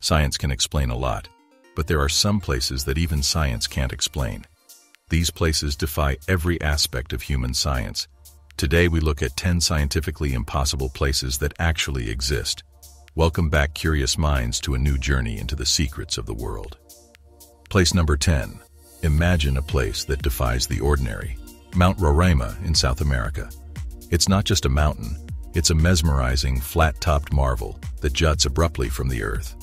Science can explain a lot, but there are some places that even science can't explain. These places defy every aspect of human science. Today we look at 10 scientifically impossible places that actually exist. Welcome back curious minds to a new journey into the secrets of the world. Place number 10. Imagine a place that defies the ordinary. Mount Roraima in South America. It's not just a mountain, it's a mesmerizing, flat-topped marvel that juts abruptly from the Earth.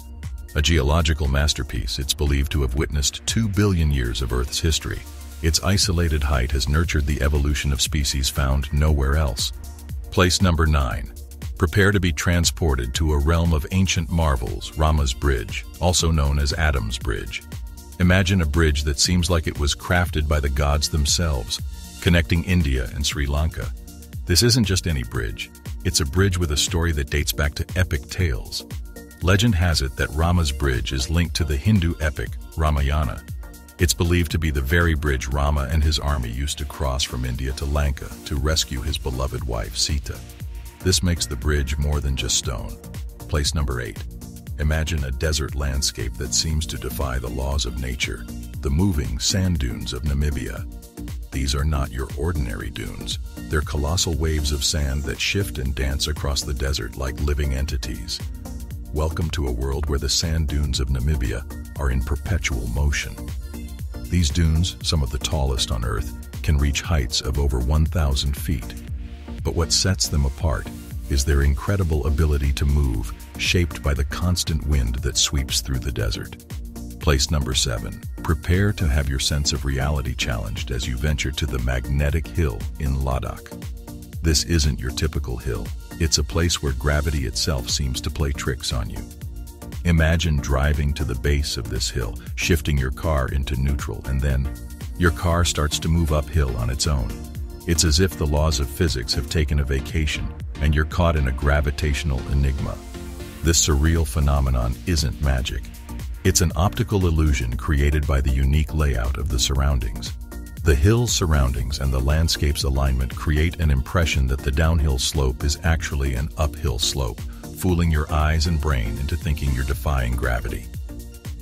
A geological masterpiece, it's believed to have witnessed 2 billion years of Earth's history. Its isolated height has nurtured the evolution of species found nowhere else. Place number 9. Prepare to be transported to a realm of ancient marvels, Rama's Bridge, also known as Adam's Bridge. Imagine a bridge that seems like it was crafted by the gods themselves, connecting India and Sri Lanka. This isn't just any bridge. It's a bridge with a story that dates back to epic tales. Legend has it that Rama's bridge is linked to the Hindu epic Ramayana. It's believed to be the very bridge Rama and his army used to cross from India to Lanka to rescue his beloved wife Sita. This makes the bridge more than just stone. Place number 8. Imagine a desert landscape that seems to defy the laws of nature, the moving sand dunes of Namibia. These are not your ordinary dunes. They're colossal waves of sand that shift and dance across the desert like living entities. Welcome to a world where the sand dunes of Namibia are in perpetual motion. These dunes, some of the tallest on Earth, can reach heights of over 1,000 feet. But what sets them apart is their incredible ability to move, shaped by the constant wind that sweeps through the desert. Place number 7. Prepare to have your sense of reality challenged as you venture to the Magnetic Hill in Ladakh. This isn't your typical hill. It's a place where gravity itself seems to play tricks on you. Imagine driving to the base of this hill, shifting your car into neutral, and then your car starts to move uphill on its own. It's as if the laws of physics have taken a vacation and you're caught in a gravitational enigma. This surreal phenomenon isn't magic. It's an optical illusion created by the unique layout of the surroundings. The hill's surroundings and the landscape's alignment create an impression that the downhill slope is actually an uphill slope, fooling your eyes and brain into thinking you're defying gravity.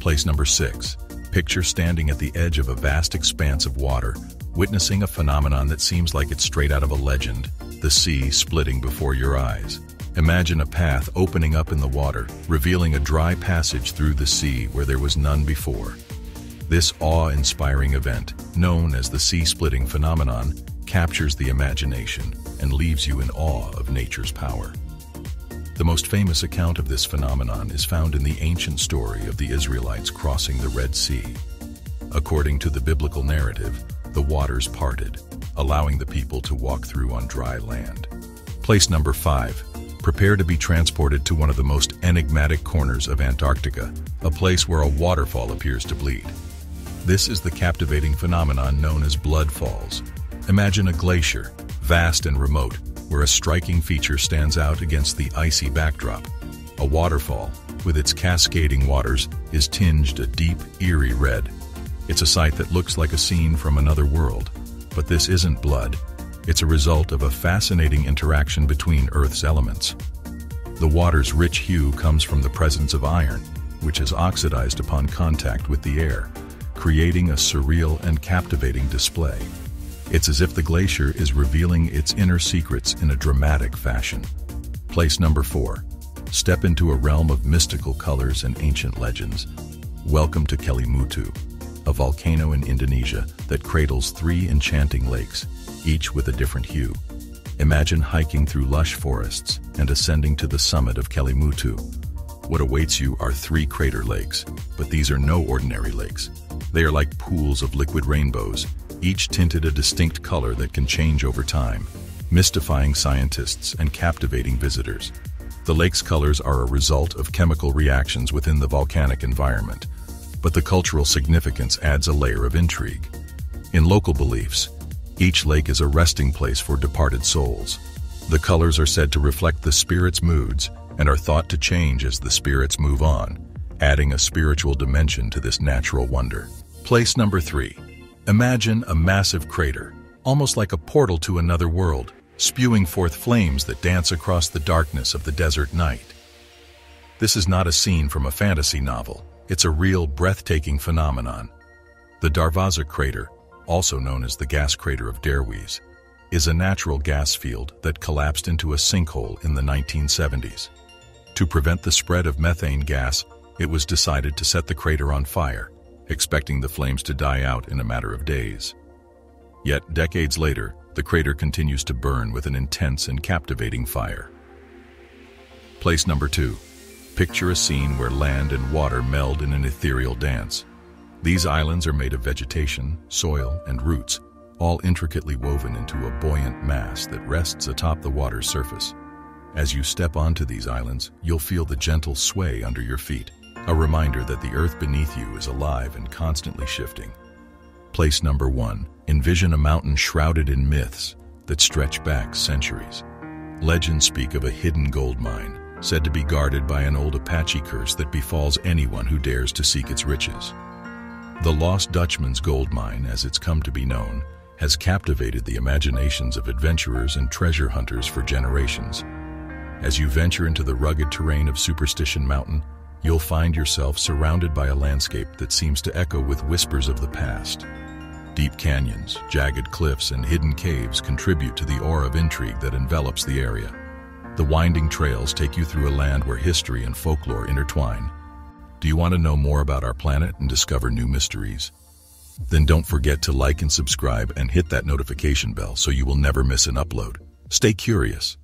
Place number 6. Picture standing at the edge of a vast expanse of water, witnessing a phenomenon that seems like it's straight out of a legend, the sea splitting before your eyes. Imagine a path opening up in the water, revealing a dry passage through the sea where there was none before. This awe-inspiring event, known as the sea-splitting phenomenon, captures the imagination and leaves you in awe of nature's power. The most famous account of this phenomenon is found in the ancient story of the Israelites crossing the Red Sea. According to the biblical narrative, the waters parted, allowing the people to walk through on dry land. Place number 5 prepare to be transported to one of the most enigmatic corners of Antarctica, a place where a waterfall appears to bleed. This is the captivating phenomenon known as blood falls. Imagine a glacier, vast and remote, where a striking feature stands out against the icy backdrop. A waterfall, with its cascading waters, is tinged a deep, eerie red. It's a sight that looks like a scene from another world. But this isn't blood, it's a result of a fascinating interaction between Earth's elements. The water's rich hue comes from the presence of iron, which is oxidized upon contact with the air, creating a surreal and captivating display. It's as if the glacier is revealing its inner secrets in a dramatic fashion. Place number 4. Step into a realm of mystical colors and ancient legends. Welcome to Kelimutu, a volcano in Indonesia that cradles three enchanting lakes, each with a different hue. Imagine hiking through lush forests and ascending to the summit of Kelimutu. What awaits you are three crater lakes, but these are no ordinary lakes. They are like pools of liquid rainbows, each tinted a distinct color that can change over time, mystifying scientists and captivating visitors. The lake's colors are a result of chemical reactions within the volcanic environment, but the cultural significance adds a layer of intrigue. In local beliefs, each lake is a resting place for departed souls. The colors are said to reflect the spirit's moods and are thought to change as the spirits move on, adding a spiritual dimension to this natural wonder. Place number three. Imagine a massive crater, almost like a portal to another world, spewing forth flames that dance across the darkness of the desert night. This is not a scene from a fantasy novel. It's a real, breathtaking phenomenon. The Darvaza crater, also known as the gas crater of Derweze, is a natural gas field that collapsed into a sinkhole in the 1970s. To prevent the spread of methane gas, it was decided to set the crater on fire, expecting the flames to die out in a matter of days. Yet, decades later, the crater continues to burn with an intense and captivating fire. Place number two. Picture a scene where land and water meld in an ethereal dance. These islands are made of vegetation, soil, and roots, all intricately woven into a buoyant mass that rests atop the water's surface. As you step onto these islands, you'll feel the gentle sway under your feet, a reminder that the earth beneath you is alive and constantly shifting. Place number one, envision a mountain shrouded in myths that stretch back centuries. Legends speak of a hidden gold mine, said to be guarded by an old Apache curse that befalls anyone who dares to seek its riches. The Lost Dutchman's gold mine, as it's come to be known, has captivated the imaginations of adventurers and treasure hunters for generations. As you venture into the rugged terrain of Superstition Mountain, you'll find yourself surrounded by a landscape that seems to echo with whispers of the past. Deep canyons, jagged cliffs, and hidden caves contribute to the aura of intrigue that envelops the area. The winding trails take you through a land where history and folklore intertwine. Do you want to know more about our planet and discover new mysteries? Then don't forget to like and subscribe and hit that notification bell so you will never miss an upload. Stay curious.